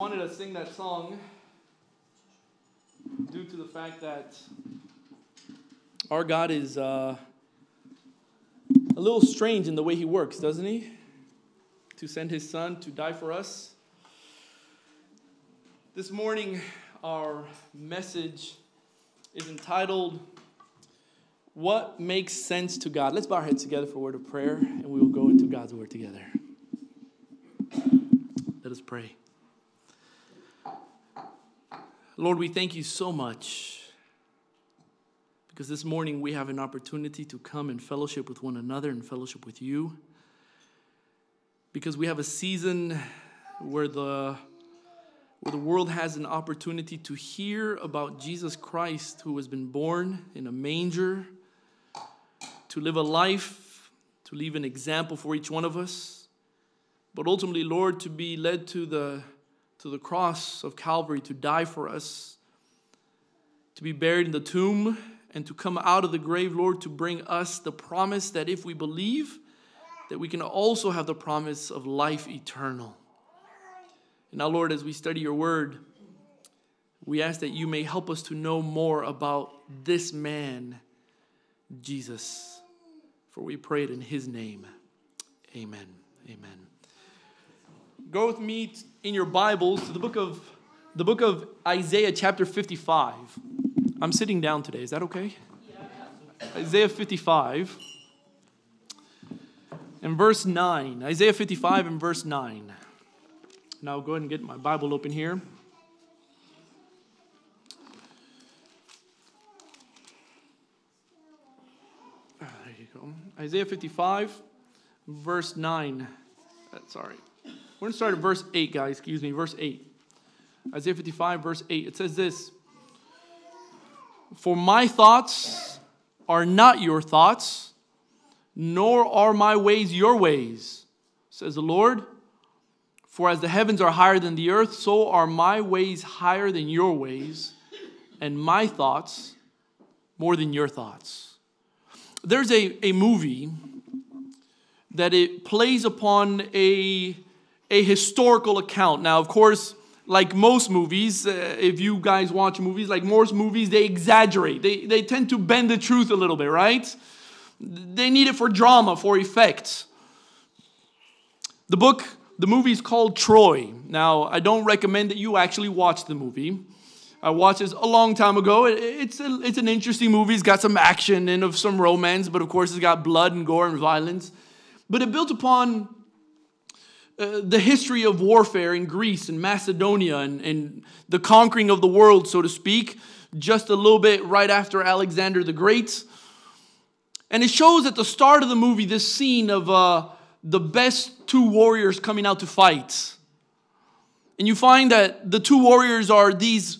wanted to sing that song due to the fact that our God is uh, a little strange in the way He works, doesn't He? To send His Son to die for us. This morning, our message is entitled, What Makes Sense to God? Let's bow our heads together for a word of prayer, and we will go into God's word together. Let us pray. Lord, we thank you so much because this morning we have an opportunity to come and fellowship with one another and fellowship with you. Because we have a season where the, where the world has an opportunity to hear about Jesus Christ who has been born in a manger, to live a life, to leave an example for each one of us, but ultimately, Lord, to be led to the to the cross of Calvary to die for us, to be buried in the tomb, and to come out of the grave, Lord, to bring us the promise that if we believe, that we can also have the promise of life eternal. And now, Lord, as we study your word, we ask that you may help us to know more about this man, Jesus. For we pray it in his name. Amen. Amen go with me in your Bibles to the book of the book of Isaiah chapter 55. I'm sitting down today. Is that okay? Yeah. Isaiah 55 and verse 9. Isaiah 55 and verse 9. Now go ahead and get my Bible open here. Ah, there you go. Isaiah 55, verse 9. Uh, sorry. We're going to start at verse 8, guys. Excuse me, verse 8. Isaiah 55, verse 8. It says this For my thoughts are not your thoughts, nor are my ways your ways, says the Lord. For as the heavens are higher than the earth, so are my ways higher than your ways, and my thoughts more than your thoughts. There's a, a movie that it plays upon a a historical account. Now, of course, like most movies, uh, if you guys watch movies, like most movies, they exaggerate. They, they tend to bend the truth a little bit, right? They need it for drama, for effect. The book, the movie is called Troy. Now, I don't recommend that you actually watch the movie. I watched this a long time ago. It's, a, it's an interesting movie. It's got some action and of some romance, but of course, it's got blood and gore and violence. But it built upon uh, the history of warfare in Greece and Macedonia and, and the conquering of the world, so to speak, just a little bit right after Alexander the Great. And it shows at the start of the movie this scene of uh, the best two warriors coming out to fight. And you find that the two warriors are these,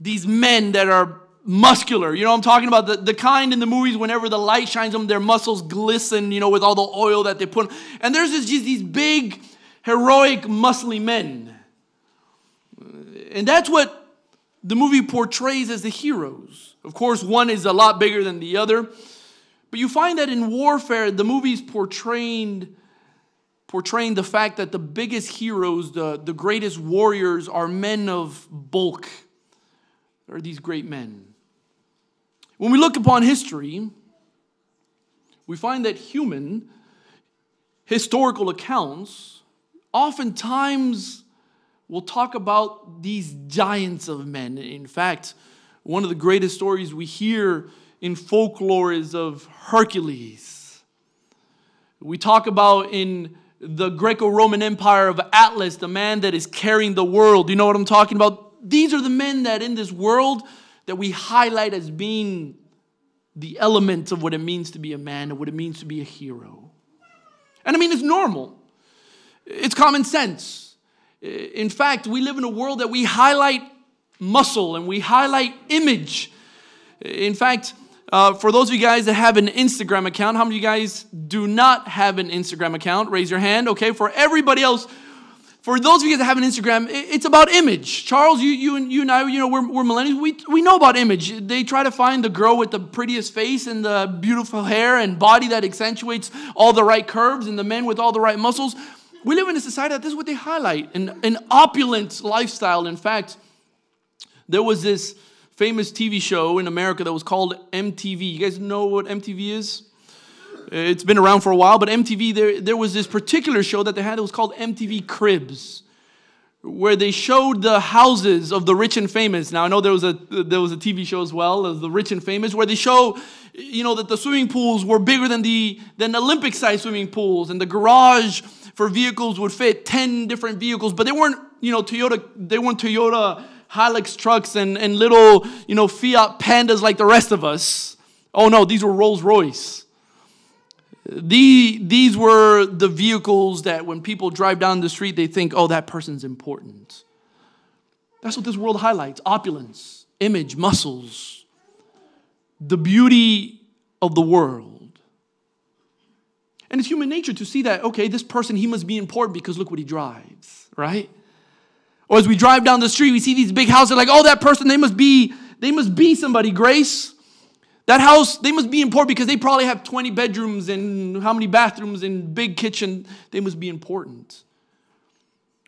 these men that are muscular. You know I'm talking about? The, the kind in the movies, whenever the light shines on them, their muscles glisten, you know, with all the oil that they put. And there's just these big, heroic, muscly men. And that's what the movie portrays as the heroes. Of course, one is a lot bigger than the other. But you find that in warfare, the movie's portraying, portraying the fact that the biggest heroes, the, the greatest warriors, are men of bulk. Are these great men. When we look upon history, we find that human historical accounts oftentimes we'll talk about these giants of men. In fact, one of the greatest stories we hear in folklore is of Hercules. We talk about in the Greco Roman Empire of Atlas, the man that is carrying the world. You know what I'm talking about? These are the men that in this world that we highlight as being the elements of what it means to be a man and what it means to be a hero. And I mean, it's normal. It's common sense. In fact, we live in a world that we highlight muscle and we highlight image. In fact, uh, for those of you guys that have an Instagram account, how many of you guys do not have an Instagram account? Raise your hand. Okay, for everybody else, for those of you that have an Instagram, it's about image. Charles, you, you, and, you and I, you know, we're, we're millennials. We, we know about image. They try to find the girl with the prettiest face and the beautiful hair and body that accentuates all the right curves and the men with all the right muscles. We live in a society that this is what they highlight an, an opulent lifestyle. In fact, there was this famous TV show in America that was called MTV. You guys know what MTV is? It's been around for a while, but MTV, there, there was this particular show that they had. It was called MTV Cribs, where they showed the houses of the rich and famous. Now, I know there was a, there was a TV show as well, the rich and famous, where they show, you know, that the swimming pools were bigger than the than Olympic-sized swimming pools, and the garage for vehicles would fit 10 different vehicles, but they weren't, you know, Toyota, they weren't Toyota Hilux trucks and, and little, you know, Fiat Pandas like the rest of us. Oh no, these were Rolls Royce. The, these were the vehicles that when people drive down the street, they think, oh, that person's important. That's what this world highlights opulence, image, muscles, the beauty of the world. And it's human nature to see that, okay, this person, he must be important because look what he drives, right? Or as we drive down the street, we see these big houses, like, oh, that person, they must be, they must be somebody, Grace. That house, they must be important because they probably have 20 bedrooms and how many bathrooms and big kitchen. They must be important.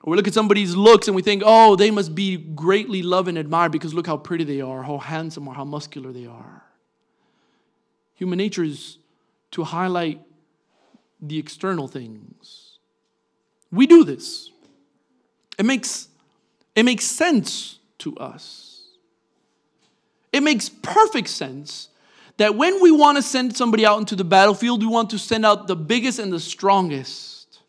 Or we look at somebody's looks and we think, oh, they must be greatly loved and admired because look how pretty they are, how handsome or how muscular they are. Human nature is to highlight the external things. We do this. It makes, it makes sense to us. It makes perfect sense that when we want to send somebody out into the battlefield, we want to send out the biggest and the strongest.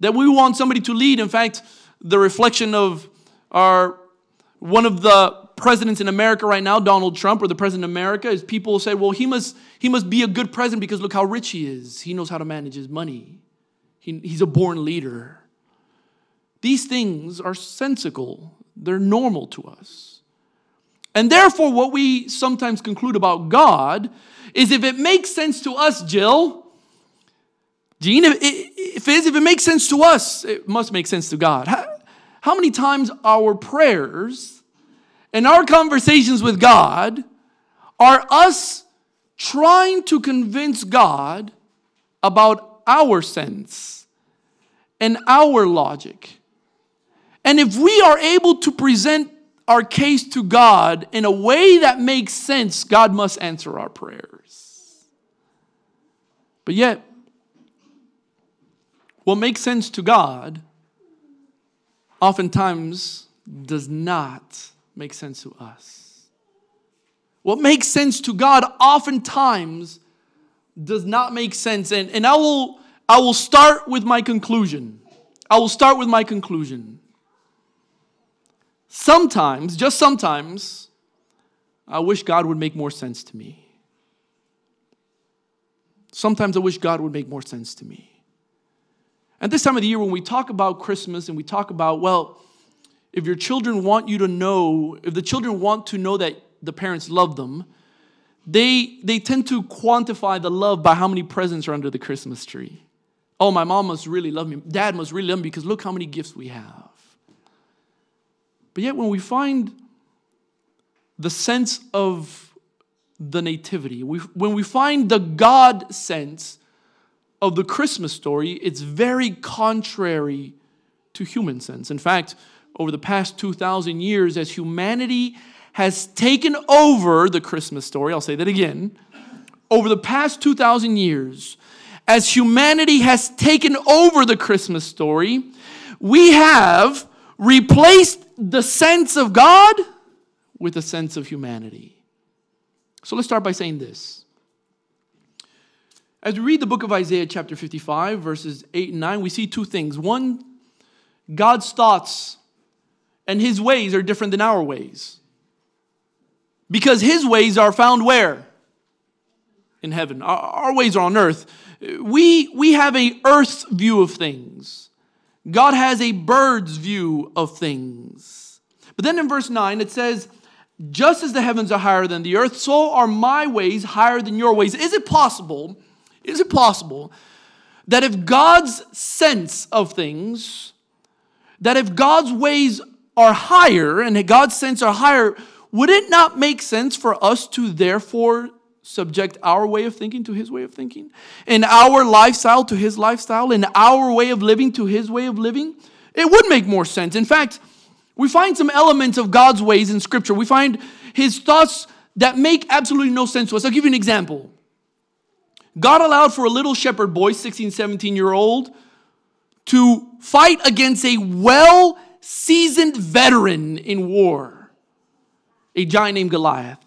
That we want somebody to lead. In fact, the reflection of our one of the presidents in America right now, Donald Trump, or the president of America, is people say, well, he must, he must be a good president because look how rich he is. He knows how to manage his money. He, he's a born leader. These things are sensical, they're normal to us. And therefore, what we sometimes conclude about God is if it makes sense to us, Jill, Gene, if it, if it makes sense to us, it must make sense to God. How, how many times our prayers and our conversations with God are us trying to convince God about our sense and our logic? And if we are able to present our case to God in a way that makes sense, God must answer our prayers. But yet, what makes sense to God oftentimes does not make sense to us. What makes sense to God oftentimes does not make sense. And, and I, will, I will start with my conclusion. I will start with my conclusion. Sometimes, just sometimes, I wish God would make more sense to me. Sometimes I wish God would make more sense to me. At this time of the year, when we talk about Christmas and we talk about, well, if your children want you to know, if the children want to know that the parents love them, they, they tend to quantify the love by how many presents are under the Christmas tree. Oh, my mom must really love me. Dad must really love me because look how many gifts we have. But yet, when we find the sense of the nativity, we, when we find the God sense of the Christmas story, it's very contrary to human sense. In fact, over the past 2,000 years, as humanity has taken over the Christmas story, I'll say that again. Over the past 2,000 years, as humanity has taken over the Christmas story, we have replaced the sense of God with a sense of humanity. So let's start by saying this. As we read the book of Isaiah, chapter 55, verses 8 and 9, we see two things. One, God's thoughts and his ways are different than our ways. Because his ways are found where? In heaven. Our, our ways are on earth. We, we have a earth view of things. God has a bird's view of things. But then in verse 9, it says, Just as the heavens are higher than the earth, so are my ways higher than your ways. Is it possible? Is it possible that if God's sense of things, that if God's ways are higher and God's sense are higher, would it not make sense for us to therefore subject our way of thinking to his way of thinking, and our lifestyle to his lifestyle, and our way of living to his way of living, it would make more sense. In fact, we find some elements of God's ways in Scripture. We find his thoughts that make absolutely no sense to us. I'll give you an example. God allowed for a little shepherd boy, 16, 17 year old, to fight against a well seasoned veteran in war, a giant named Goliath.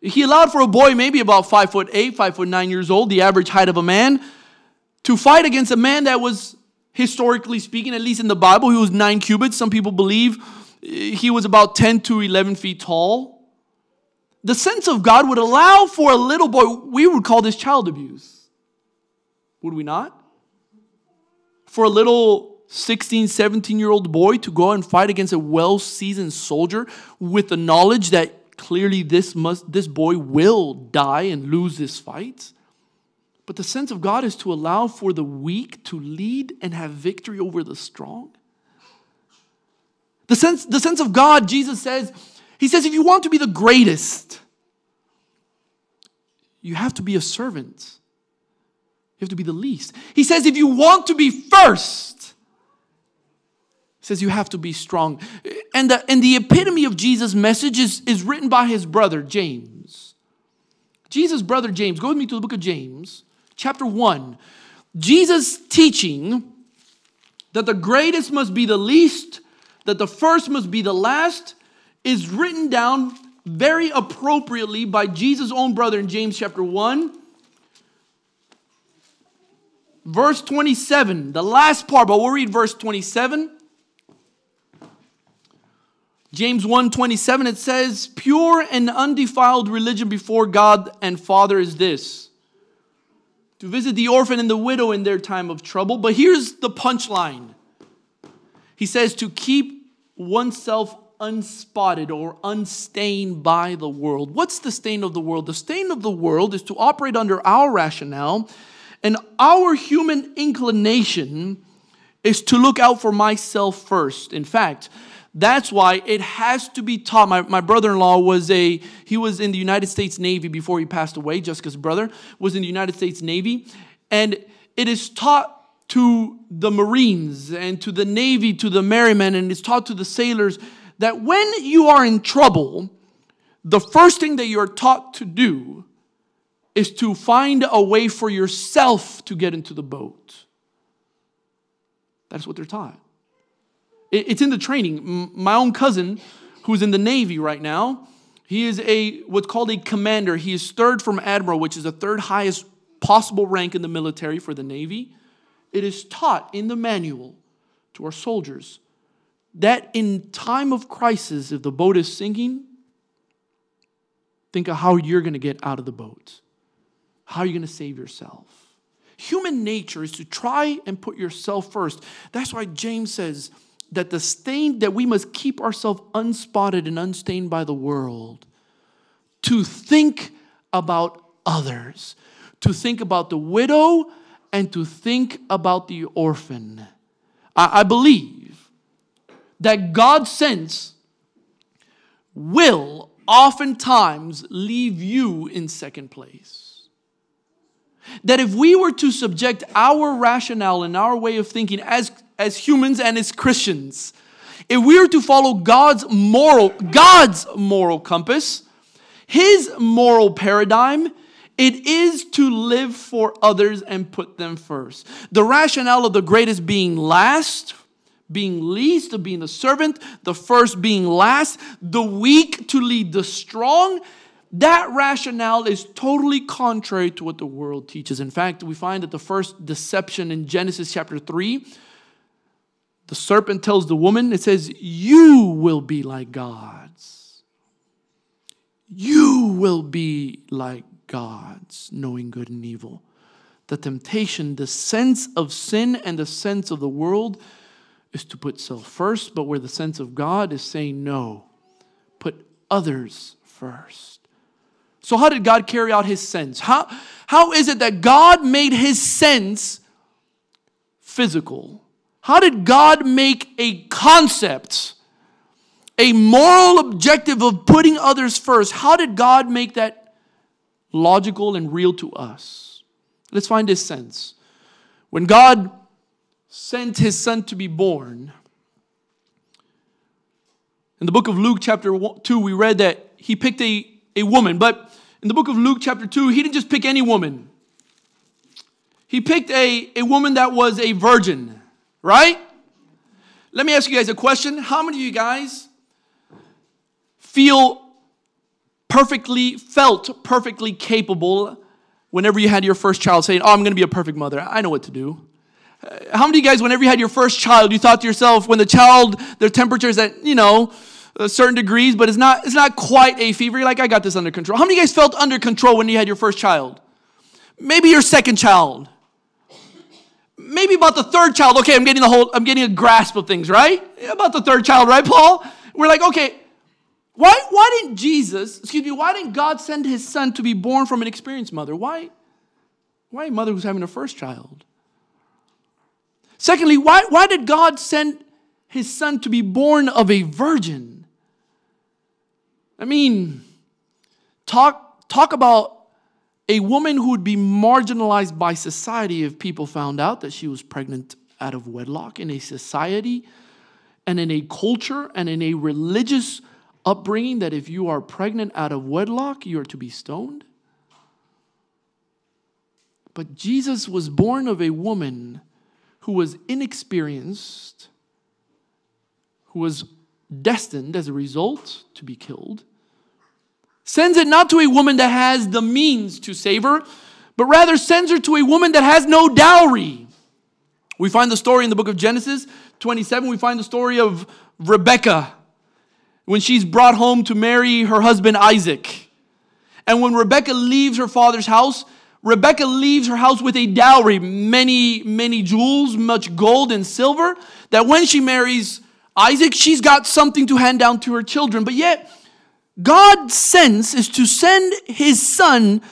He allowed for a boy, maybe about five foot eight, five foot nine years old, the average height of a man, to fight against a man that was, historically speaking, at least in the Bible, he was nine cubits. Some people believe eh, he was about 10 to 11 feet tall. The sense of God would allow for a little boy, we would call this child abuse. Would we not? For a little 16, 17 year old boy to go and fight against a well seasoned soldier with the knowledge that clearly this must this boy will die and lose this fight but the sense of god is to allow for the weak to lead and have victory over the strong. The sense the sense of god jesus says he says if you want to be the greatest you have to be a servant. You have to be the least. He says if you want to be first says you have to be strong. And the, and the epitome of Jesus' message is, is written by his brother, James. Jesus' brother, James. Go with me to the book of James, chapter 1. Jesus' teaching that the greatest must be the least, that the first must be the last, is written down very appropriately by Jesus' own brother in James chapter 1. Verse 27, the last part, but we'll read verse 27. James 1:27 it says, "Pure and undefiled religion before God and Father is this: to visit the orphan and the widow in their time of trouble." But here's the punchline. He says to keep oneself unspotted or unstained by the world. What's the stain of the world? The stain of the world is to operate under our rationale, and our human inclination is to look out for myself first. In fact, that's why it has to be taught. My, my brother-in-law was a, he was in the United States Navy before he passed away. Jessica's brother was in the United States Navy. And it is taught to the Marines and to the Navy, to the Marinen, and it's taught to the sailors that when you are in trouble, the first thing that you're taught to do is to find a way for yourself to get into the boat. That's what they're taught. It's in the training. My own cousin, who's in the Navy right now, he is a what's called a commander. He is third from admiral, which is the third highest possible rank in the military for the Navy. It is taught in the manual to our soldiers that in time of crisis, if the boat is sinking, think of how you're going to get out of the boat. How are you going to save yourself? Human nature is to try and put yourself first. That's why James says, that the stain that we must keep ourselves unspotted and unstained by the world to think about others to think about the widow and to think about the orphan. I, I believe that god's sense will oftentimes leave you in second place. That if we were to subject our rationale and our way of thinking as as humans and as Christians, if we are to follow God's moral, God's moral compass, his moral paradigm, it is to live for others and put them first. The rationale of the greatest being last, being least, of being a servant, the first being last, the weak to lead the strong, that rationale is totally contrary to what the world teaches. In fact, we find that the first deception in Genesis chapter 3 the serpent tells the woman, it says, You will be like gods. You will be like gods, knowing good and evil. The temptation, the sense of sin and the sense of the world is to put self first, but where the sense of God is saying no, put others first. So, how did God carry out his sense? How, how is it that God made his sense physical? How did God make a concept, a moral objective of putting others first? How did God make that logical and real to us. Let's find this sense. When God sent his son to be born, in the book of Luke, chapter 2, we read that he picked a, a woman. But in the book of Luke, chapter 2, he didn't just pick any woman. He picked a, a woman that was a virgin, right? Let me ask you guys a question. How many of you guys feel perfectly, felt perfectly capable whenever you had your first child saying, Oh, I'm going to be a perfect mother? I know what to do. How many of you guys, whenever you had your first child, you thought to yourself, when the child, their temperature is at, you know, certain degrees, but it's not, it's not quite a fever, you're like, I got this under control. How many of you guys felt under control when you had your first child? Maybe your second child. Maybe about the third child. Okay, I'm getting the whole, I'm getting a grasp of things, right? About the third child, right, Paul? We're like, okay, why, why didn't Jesus, excuse me, why didn't God send his son to be born from an experienced mother? Why? Why a mother who's having a first child? Secondly, why, why did God send his son to be born of a virgin? I mean, talk, talk about a woman who would be marginalized by society if people found out that she was pregnant out of wedlock in a society and in a culture and in a religious upbringing that if you are pregnant out of wedlock, you are to be stoned. But Jesus was born of a woman who was inexperienced, who was destined as a result to be killed, sends it not to a woman that has the means to save her, but rather sends her to a woman that has no dowry. We find the story in the book of Genesis 27. We find the story of Rebecca when she's brought home to marry her husband Isaac. And when Rebecca leaves her father's house, Rebecca leaves her house with a dowry, many, many jewels, much gold and silver, that when she marries Isaac, she's got something to hand down to her children. But yet, God's sense is to send his son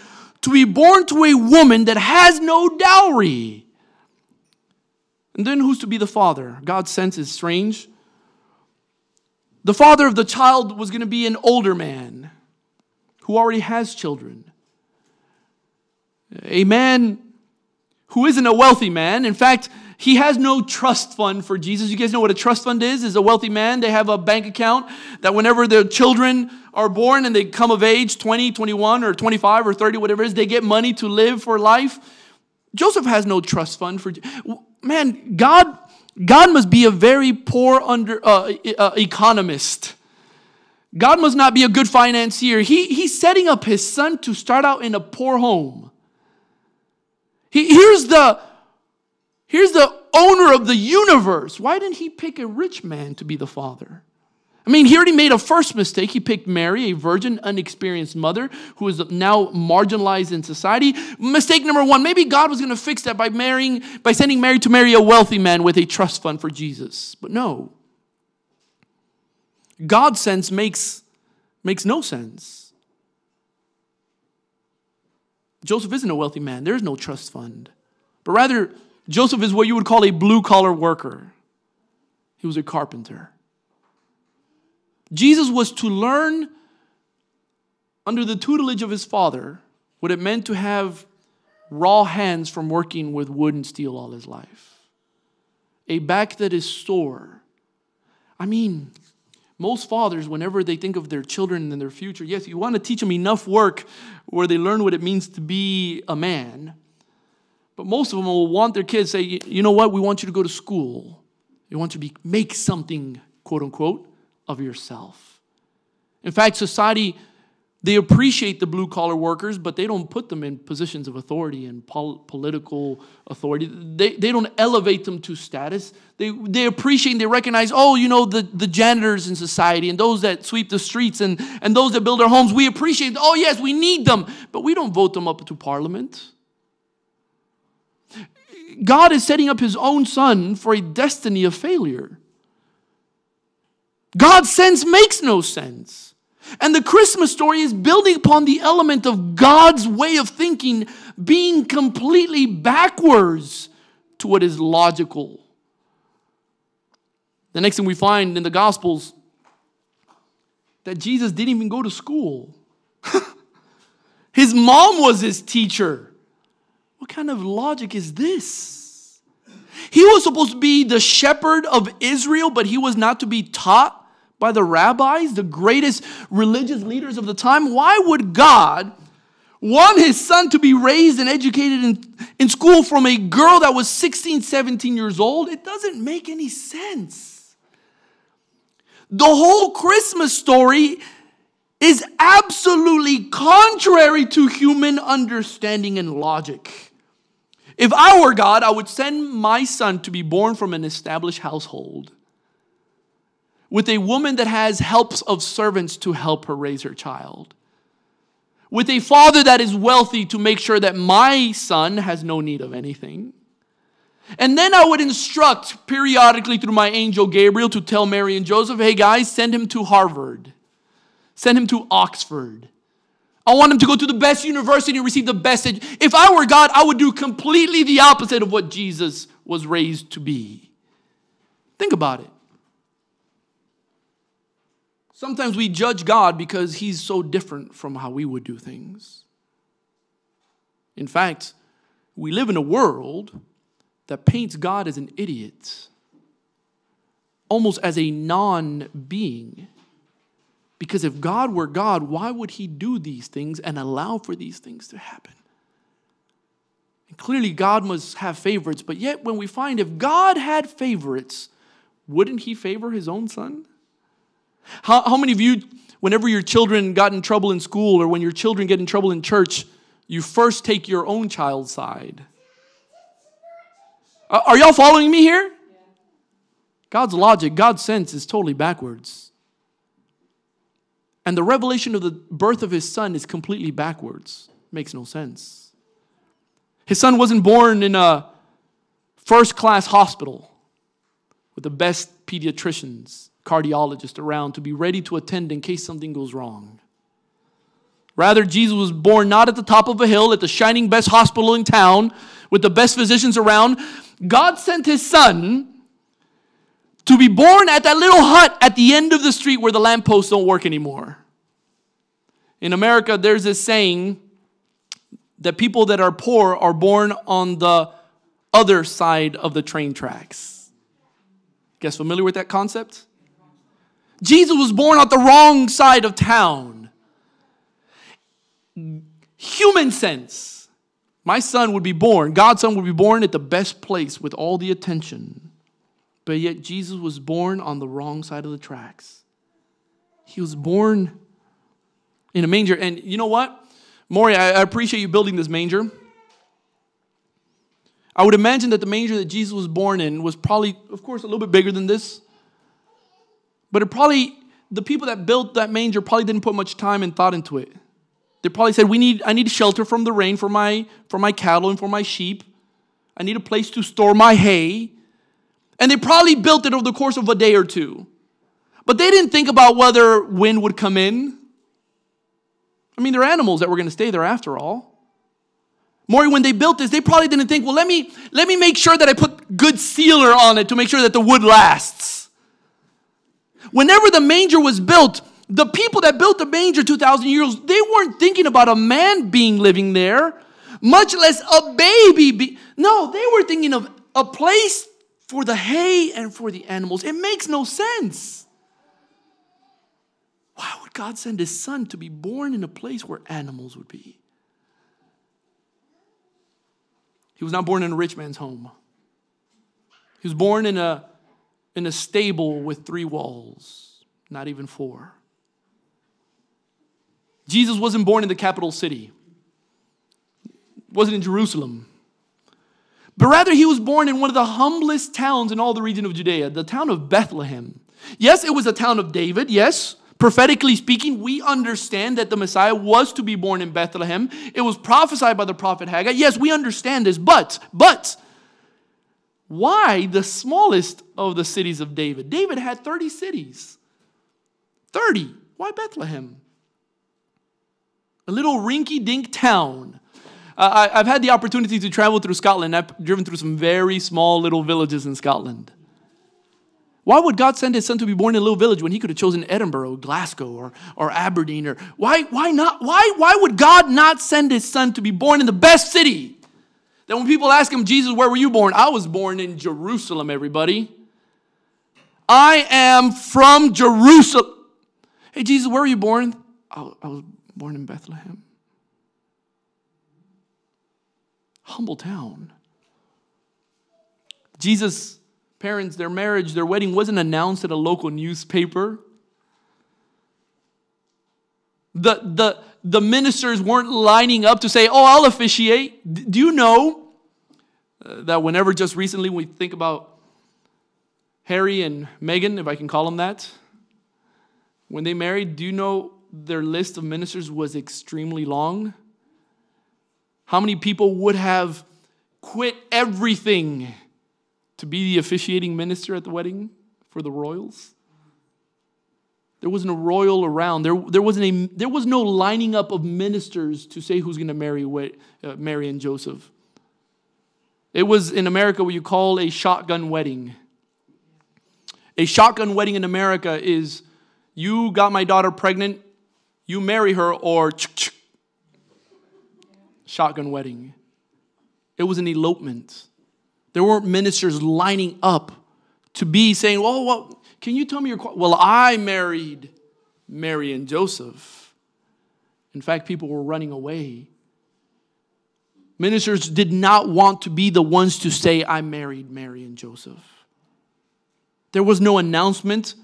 to be born to a woman that has no dowry. And then who's to be the father? God's sense is strange. The father of the child was going to be an older man who already has children a man who isn't a wealthy man. In fact, he has no trust fund for Jesus. You guys know what a trust fund is? Is a wealthy man. They have a bank account that whenever their children are born and they come of age, 20, 21, or 25 or 30, whatever it is, they get money to live for life. Joseph has no trust fund for man, God God must be a very poor under uh, uh, economist. God must not be a good financier. He, he's setting up his son to start out in a poor home. He, here's the here's the owner of the universe. Why didn't he pick a rich man to be the father? I mean, he already made a first mistake. He picked Mary, a virgin, unexperienced mother who is now marginalized in society. Mistake number one, maybe God was going to fix that by marrying, by sending Mary to marry a wealthy man with a trust fund for Jesus. But no. God's sense makes, makes no sense. Joseph isn't a wealthy man, there's no trust fund. But rather, Joseph is what you would call a blue collar worker. He was a carpenter. Jesus was to learn under the tutelage of his father what it meant to have raw hands from working with wood and steel all his life. A back that is sore. I mean, most fathers, whenever they think of their children and their future, yes, you want to teach them enough work where they learn what it means to be a man. But most of them will want their kids say, you know what, we want you to go to school. We want you to be, make something, quote unquote, of yourself. In fact, society they appreciate the blue collar workers, but they don't put them in positions of authority and pol- political authority. They, they don't elevate them to status. They, they appreciate and they recognize, oh, you know, the, the janitors in society and those that sweep the streets and, and those that build our homes. We appreciate, oh, yes, we need them, but we don't vote them up to parliament. God is setting up his own son for a destiny of failure. God's sense makes no sense. And the Christmas story is building upon the element of God's way of thinking being completely backwards to what is logical. The next thing we find in the Gospels that Jesus didn't even go to school. His mom was his teacher. What kind of logic is this? He was supposed to be the shepherd of Israel, but he was not to be taught by the rabbis, the greatest religious leaders of the time. Why would God want his son to be raised and educated in, in school from a girl that was 16, 17 years old? It doesn't make any sense. The whole Christmas story is absolutely contrary to human understanding and logic. If I were God, I would send my son to be born from an established household with a woman that has helps of servants to help her raise her child, with a father that is wealthy to make sure that my son has no need of anything. And then I would instruct periodically through my angel Gabriel to tell Mary and Joseph, hey guys, send him to Harvard. Send him to Oxford. I want him to go to the best university and receive the best. education. If I were God, I would do completely the opposite of what Jesus was raised to be. Think about it. Sometimes we judge God because he's so different from how we would do things. In fact, we live in a world that paints God as an idiot, almost as a non being. Because if God were God, why would he do these things and allow for these things to happen? And clearly, God must have favorites, but yet, when we find if God had favorites, wouldn't he favor his own son? How, how many of you, whenever your children got in trouble in school or when your children get in trouble in church, you first take your own child's side? Uh, are y'all following me here? God's logic, God's sense is totally backwards. And the revelation of the birth of his son is completely backwards. Makes no sense. His son wasn't born in a first class hospital with the best pediatricians, cardiologists around to be ready to attend in case something goes wrong. Rather, Jesus was born not at the top of a hill, at the shining best hospital in town, with the best physicians around. God sent his son to be born at that little hut at the end of the street where the lampposts don't work anymore. In America, there's this saying that people that are poor are born on the other side of the train tracks. Guess familiar with that concept? Jesus was born on the wrong side of town. Human sense. My son would be born, God's son would be born at the best place with all the attention. But yet Jesus was born on the wrong side of the tracks. He was born in a manger. And you know what? Maury, I appreciate you building this manger. I would imagine that the manger that Jesus was born in was probably, of course, a little bit bigger than this. But it probably, the people that built that manger probably didn't put much time and thought into it. They probably said, we need, I need shelter from the rain for my, for my cattle and for my sheep. I need a place to store my hay. And they probably built it over the course of a day or two. But they didn't think about whether wind would come in. I mean, they're animals that were going to stay there after all. Maury, when they built this, they probably didn't think, well, let me, let me make sure that I put good sealer on it to make sure that the wood lasts. Whenever the manger was built, the people that built the manger 2,000 years, they weren't thinking about a man being living there, much less a baby. Be- no, they were thinking of a place for the hay and for the animals. It makes no sense. Why would God send his son to be born in a place where animals would be? He was not born in a rich man's home. He was born in a, in a stable with three walls, not even four. Jesus wasn't born in the capital city, wasn't in Jerusalem. But rather, he was born in one of the humblest towns in all the region of Judea, the town of Bethlehem. Yes, it was a town of David, yes. Prophetically speaking, we understand that the Messiah was to be born in Bethlehem. It was prophesied by the prophet Haggai. Yes, we understand this, but, but, why the smallest of the cities of David? David had 30 cities. 30. Why Bethlehem? A little rinky dink town uh, I, have had the opportunity to travel through Scotland. I've driven through some very small little villages in Scotland. Why would God send his son to be born in a little village when he could have chosen Edinburgh, Glasgow, or, or Aberdeen? Or why, why not? Why, why would God not send his son to be born in the best city? Then when people ask him, Jesus, where were you born? I was born in Jerusalem, everybody. I am from Jerusalem. Hey, Jesus, where were you born? I, I was born in Bethlehem. Humble town. Jesus' parents, their marriage, their wedding wasn't announced at a local newspaper. The, the, the ministers weren't lining up to say, Oh, I'll officiate. Do you know uh, that whenever just recently we think about Harry and Meghan, if I can call them that, when they married, do you know their list of ministers was extremely long? How many people would have quit everything to be the officiating minister at the wedding for the royals. There wasn't a royal around. There, there, wasn't a, there was no lining up of ministers to say who's going to marry uh, Mary and Joseph. It was in America what you call a shotgun wedding. A shotgun wedding in America is you got my daughter pregnant, you marry her, or shotgun wedding. It was an elopement. There weren't ministers lining up to be saying, well, well can you tell me your Well, I married Mary and Joseph. In fact, people were running away. Ministers did not want to be the ones to say, I married Mary and Joseph. There was no announcement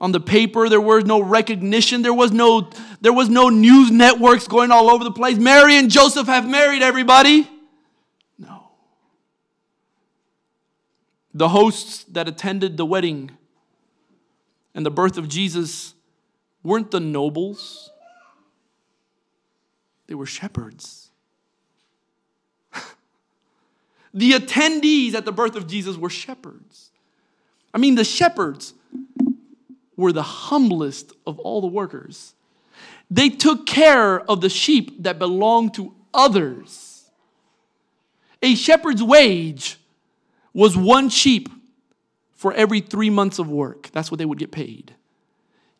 on the paper there was no recognition there was no there was no news networks going all over the place mary and joseph have married everybody No. The hosts that attended the wedding and the birth of Jesus weren't the nobles, they were shepherds. the attendees at the birth of Jesus were shepherds. I mean, the shepherds were the humblest of all the workers. They took care of the sheep that belonged to others. A shepherd's wage was one sheep for every three months of work. That's what they would get paid.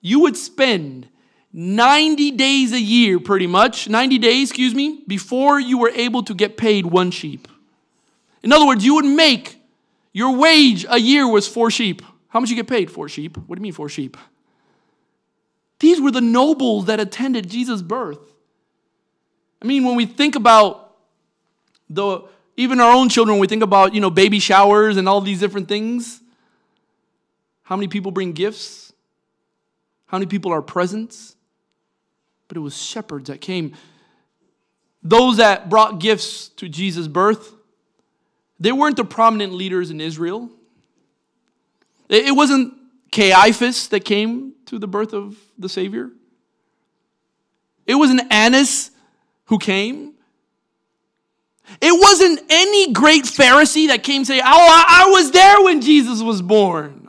You would spend 90 days a year, pretty much, 90 days, excuse me, before you were able to get paid one sheep. In other words, you would make your wage a year was four sheep. How much you get paid? Four sheep. What do you mean, four sheep? These were the nobles that attended Jesus' birth. I mean, when we think about the even our own children, when we think about, you know, baby showers and all these different things, how many people bring gifts? How many people are presents? But it was shepherds that came. Those that brought gifts to Jesus' birth, they weren't the prominent leaders in Israel. It wasn't Caiaphas that came to the birth of the Savior. It wasn't Annas who came. It wasn't any great Pharisee that came saying, Oh, I, I was there when Jesus was born.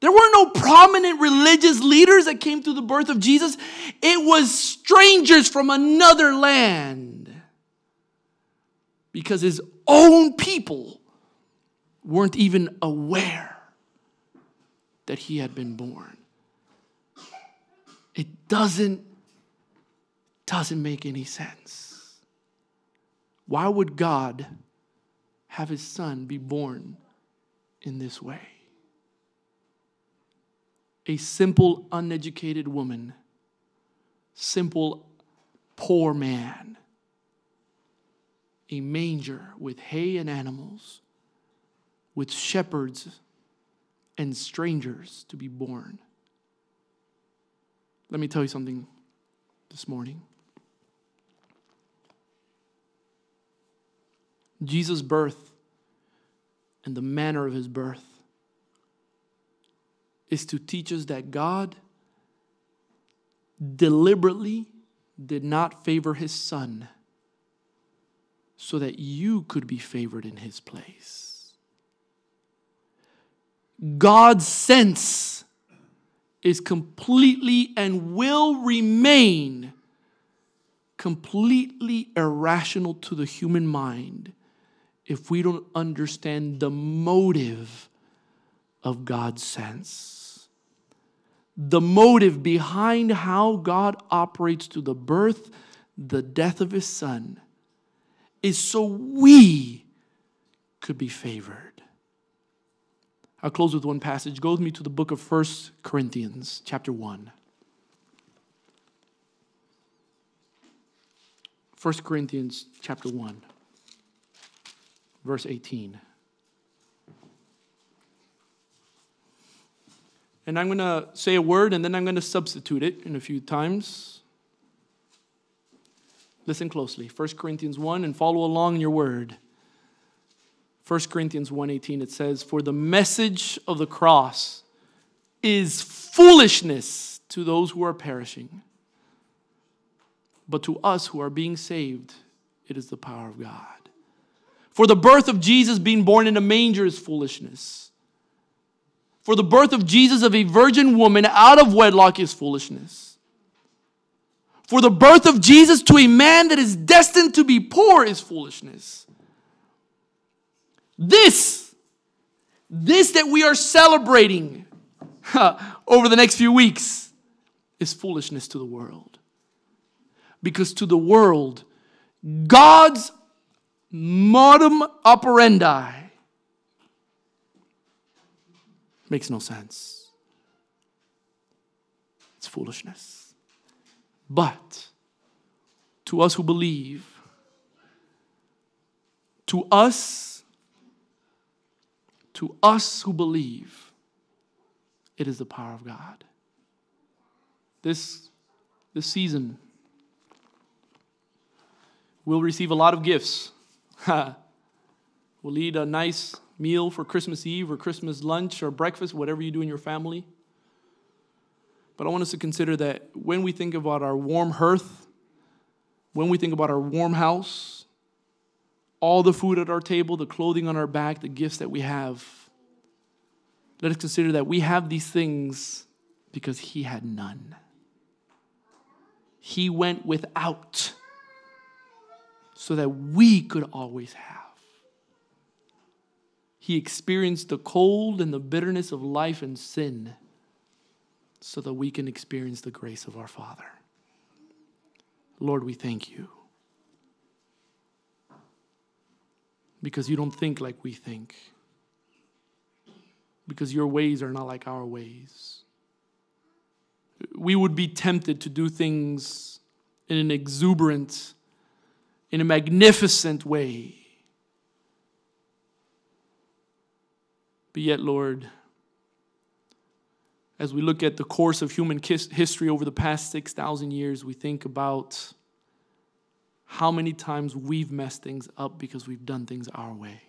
There were no prominent religious leaders that came to the birth of Jesus. It was strangers from another land. Because his own people weren't even aware that he had been born. It doesn't, doesn't make any sense. Why would God have his son be born in this way? A simple, uneducated woman, simple, poor man, a manger with hay and animals, with shepherds and strangers to be born. Let me tell you something this morning. Jesus' birth and the manner of his birth is to teach us that God deliberately did not favor his son so that you could be favored in his place. God's sense is completely and will remain completely irrational to the human mind if we don't understand the motive of God's sense. The motive behind how God operates through the birth, the death of his son, is so we could be favored. I'll close with one passage. Go with me to the book of First Corinthians, chapter 1. 1 Corinthians chapter 1, verse 18. And I'm going to say a word and then I'm going to substitute it in a few times. Listen closely. 1 Corinthians 1 and follow along your word. 1 Corinthians 1:18 it says for the message of the cross is foolishness to those who are perishing but to us who are being saved it is the power of God. For the birth of Jesus being born in a manger is foolishness. For the birth of Jesus of a virgin woman out of wedlock is foolishness. For the birth of Jesus to a man that is destined to be poor is foolishness. This, this that we are celebrating over the next few weeks is foolishness to the world. Because to the world, God's modum operandi makes no sense. It's foolishness. But to us who believe, to us, to us who believe, it is the power of God. This, this season, we'll receive a lot of gifts. we'll eat a nice meal for Christmas Eve or Christmas lunch or breakfast, whatever you do in your family. But I want us to consider that when we think about our warm hearth, when we think about our warm house, all the food at our table, the clothing on our back, the gifts that we have, let us consider that we have these things because He had none. He went without so that we could always have. He experienced the cold and the bitterness of life and sin so that we can experience the grace of our Father. Lord, we thank you. Because you don't think like we think. Because your ways are not like our ways. We would be tempted to do things in an exuberant, in a magnificent way. But yet, Lord, as we look at the course of human history over the past 6,000 years, we think about how many times we've messed things up because we've done things our way.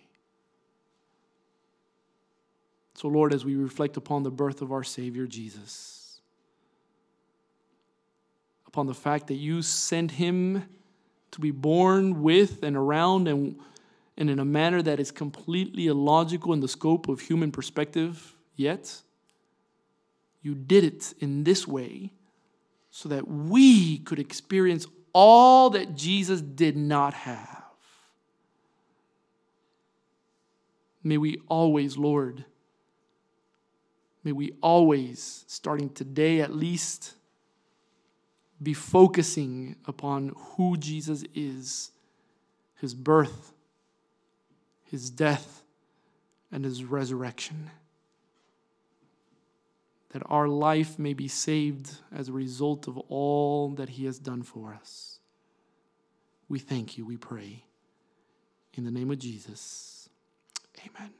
So, Lord, as we reflect upon the birth of our Savior Jesus, upon the fact that you sent him to be born with and around and and in a manner that is completely illogical in the scope of human perspective, yet you did it in this way so that we could experience all that Jesus did not have. May we always, Lord, may we always, starting today at least, be focusing upon who Jesus is, his birth, his death, and his resurrection. That our life may be saved as a result of all that he has done for us. We thank you, we pray. In the name of Jesus, amen.